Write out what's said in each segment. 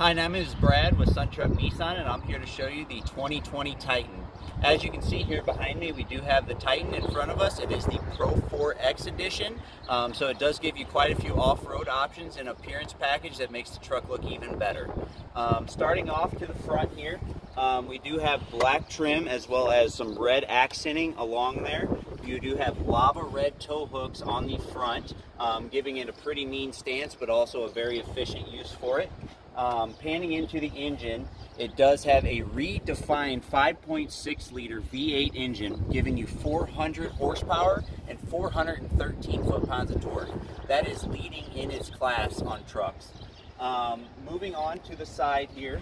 Hi, my name is Brad with Suntrup Nissan and I'm here to show you the 2020 Titan. As you can see here behind me, we do have the Titan in front of us. It is the Pro 4X edition, um, so it does give you quite a few off-road options and appearance package that makes the truck look even better. Um, starting off to the front here, um, we do have black trim as well as some red accenting along there. You do have lava red tow hooks on the front, um, giving it a pretty mean stance, but also a very efficient use for it. Um, panning into the engine, it does have a redefined 5.6 liter V8 engine giving you 400 horsepower and 413 foot-pounds of torque. That is leading in its class on trucks. Um, moving on to the side here,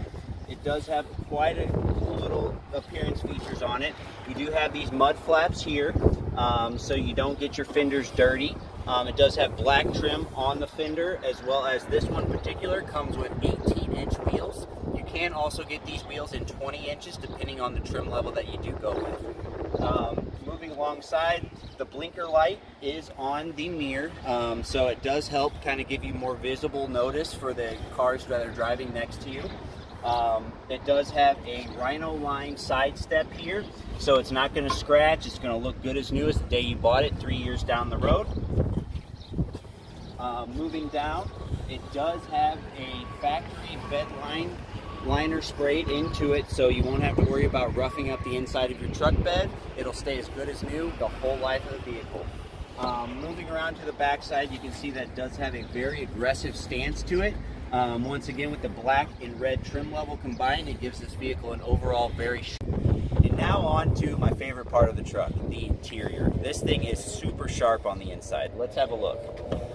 it does have quite a little appearance features on it. You do have these mud flaps here, um, so you don't get your fenders dirty. Um, it does have black trim on the fender, as well as this one particular comes with 18 inch wheels. You can also get these wheels in 20 inches, depending on the trim level that you do go with. Um, moving alongside, the blinker light is on the mirror, um, so it does help kind of give you more visible notice for the cars that are driving next to you. Um, it does have a Rhino Line side step here, so it's not going to scratch. It's going to look good as new as the day you bought it, three years down the road. Uh, moving down, it does have a factory bed line liner sprayed into it, so you won't have to worry about roughing up the inside of your truck bed. It'll stay as good as new the whole life of the vehicle. Um, moving around to the back side, you can see that does have a very aggressive stance to it. Um, once again, with the black and red trim level combined, it gives this vehicle an overall very and now on to my favorite part of the truck, the interior. This thing is super sharp on the inside. Let's have a look.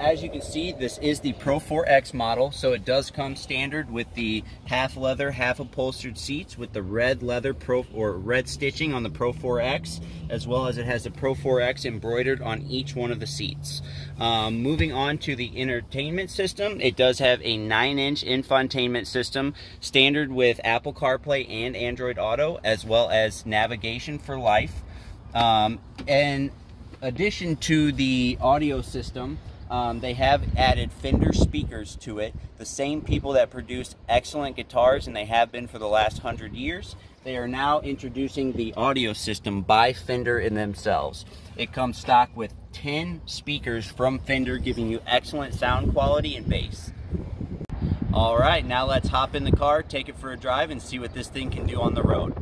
As you can see, this is the Pro 4X model, so it does come standard with the half leather, half upholstered seats with the red leather Pro or red stitching on the Pro 4X, as well as it has the Pro 4X embroidered on each one of the seats. Um, moving on to the entertainment system, it does have a 9-inch infotainment system, standard with Apple CarPlay and Android Auto, as well as navigation for life. Um, in addition to the audio system, um, they have added Fender speakers to it. The same people that produce excellent guitars, and they have been for the last hundred years, they are now introducing the audio system by Fender in themselves. It comes stock with 10 speakers from Fender, giving you excellent sound quality and bass. All right, now let's hop in the car, take it for a drive, and see what this thing can do on the road.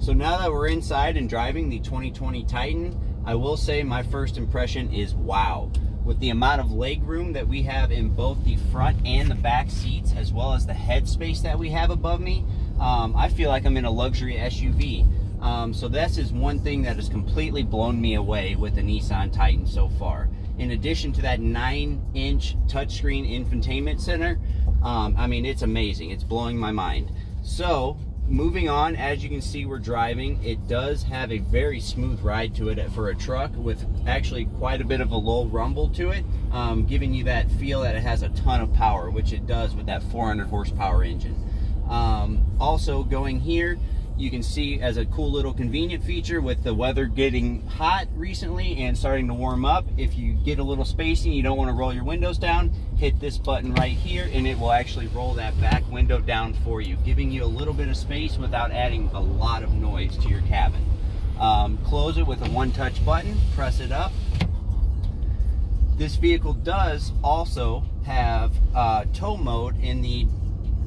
So now that we're inside and driving the 2020 Titan, I will say my first impression is wow. With the amount of leg room that we have in both the front and the back seats, as well as the headspace that we have above me, um, I feel like I'm in a luxury SUV. Um, so this is one thing that has completely blown me away with the Nissan Titan so far. In addition to that 9-inch touchscreen infotainment center, um, I mean, it's amazing. It's blowing my mind. So, moving on, as you can see, we're driving. It does have a very smooth ride to it for a truck with actually quite a bit of a low rumble to it, um, giving you that feel that it has a ton of power, which it does with that 400 horsepower engine. Um, also going here, you can see as a cool little convenient feature with the weather getting hot recently and starting to warm up. If you get a little spacing you don't want to roll your windows down hit this button right here and it will actually roll that back window down for you giving you a little bit of space without adding a lot of noise to your cabin. Um, close it with a one-touch button press it up. This vehicle does also have uh, tow mode in the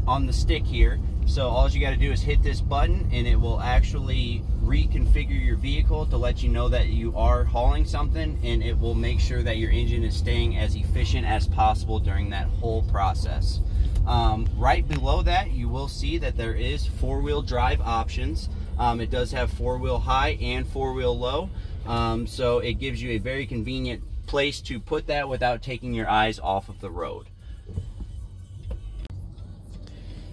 on the stick here so all you got to do is hit this button and it will actually reconfigure your vehicle to let you know that you are hauling something and it will make sure that your engine is staying as efficient as possible during that whole process. Um, right below that you will see that there is four-wheel drive options. Um, it does have four-wheel high and four-wheel low. Um, so it gives you a very convenient place to put that without taking your eyes off of the road.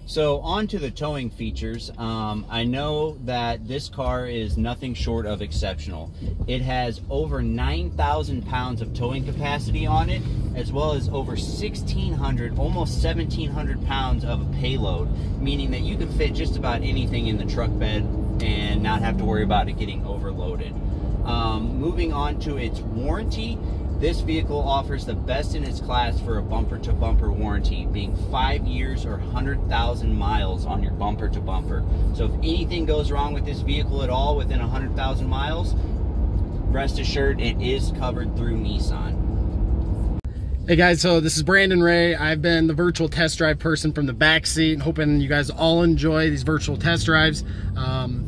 So on to the towing features. Um, I know that this car is nothing short of exceptional. It has over 9,000 pounds of towing capacity on it, as well as over 1,600, almost 1,700 pounds of payload, meaning that you can fit just about anything in the truck bed and not have to worry about it getting overloaded. Um, moving on to its warranty, This vehicle offers the best in its class for a bumper to bumper warranty, being five years or 100,000 miles on your bumper to bumper. So if anything goes wrong with this vehicle at all within 100,000 miles, rest assured it is covered through Nissan. Hey guys, so this is Brandon Ray. I've been the virtual test drive person from the back seat, hoping you guys all enjoy these virtual test drives. Um,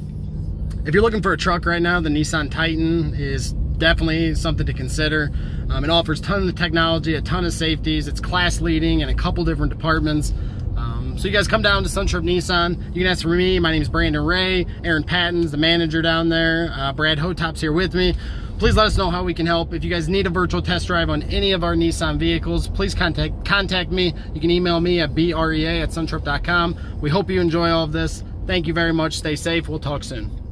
if you're looking for a truck right now, the Nissan Titan is definitely something to consider. Um, it offers tons of technology, a ton of safeties. It's class leading in a couple different departments. Um, so you guys come down to Suntrup Nissan. You can ask for me. My name is Brandon Ray. Aaron Patton's the manager down there. Uh, Brad Hotop's here with me. Please let us know how we can help. If you guys need a virtual test drive on any of our Nissan vehicles, please contact contact me. You can email me at brea at suntrup.com. We hope you enjoy all of this. Thank you very much. Stay safe. We'll talk soon.